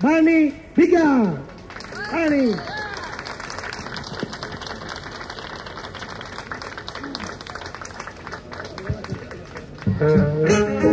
Barney Bigger. Barney. Uh,